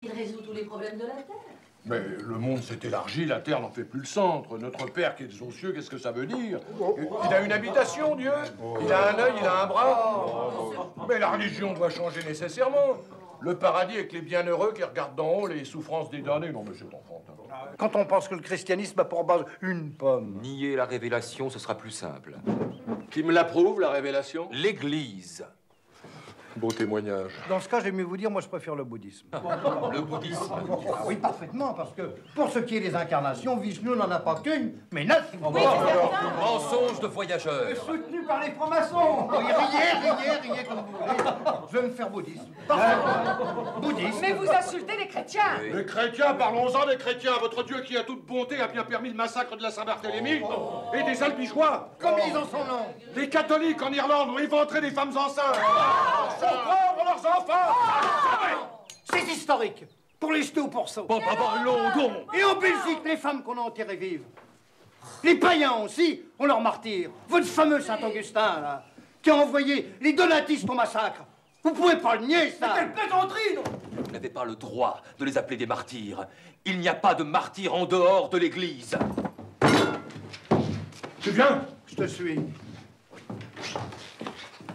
Il résout tous les problèmes de la Terre. Mais le monde s'est élargi, la Terre n'en fait plus le centre. Notre Père qui est aux cieux, qu'est-ce que ça veut dire? Il a une habitation, Dieu Il a un œil, il a un bras Mais la religion doit changer nécessairement. Le paradis avec les bienheureux qui regardent d'en haut les souffrances des damnés. Non, monsieur enfantin. Quand on pense que le christianisme a pour base une pomme. Nier la révélation, ce sera plus simple. Qui me l'approuve, la révélation? L'Église. Beau témoignage. Dans ce cas, j'aime mieux vous dire, moi je préfère le bouddhisme. Le bouddhisme. Ah oui, parfaitement, parce que pour ce qui est des incarnations, Vishnu n'en a pas qu'une, mais neuf. Mensonge de voyageur. Soutenu par les francs-maçons. Oui, riez, riez, riez comme vous voulez. Je vais me faire bouddhisme. Parfaitement. Bouddhisme. Mais vous insultez les chrétiens Les chrétiens, parlons-en des chrétiens. Votre Dieu qui a toute bonté a bien permis le massacre de la Saint-Barthélemy et des albigeois. Comme ils ont son nom. Les catholiques en Irlande ont éventré des femmes enceintes. Sans prendre leurs enfants. C'est historique. Pour les jeter au pourceau. Bon, bah, bah, l'ondon. Et en Belgique, les femmes qu'on a enterrées vives. Les païens aussi, on leur martyr. Votre fameux Saint-Augustin, là, qui a envoyé les donatistes au massacre. Vous pouvez pas le nier, ça. Quelle plaisanterie, non Vous n'avez pas le droit de les appeler des martyrs. Il n'y a pas de martyrs en dehors de l'Église. Tu viens? Je te suis.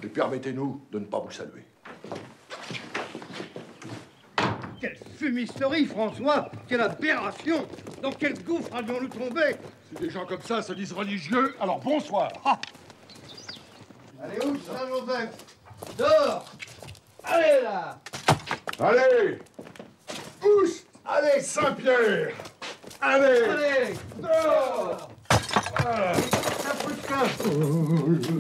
Et permettez-nous de ne pas vous saluer. Quelle fumisterie, François Quelle aberration Dans quel gouffre avions-nous tombé Si des gens comme ça se disent religieux, alors bonsoir. Allez où, Saint-Joseph? Dors Allez, là. Allez. Pousse. Allez, Saint-Pierre. Allez. Allez. Un peu de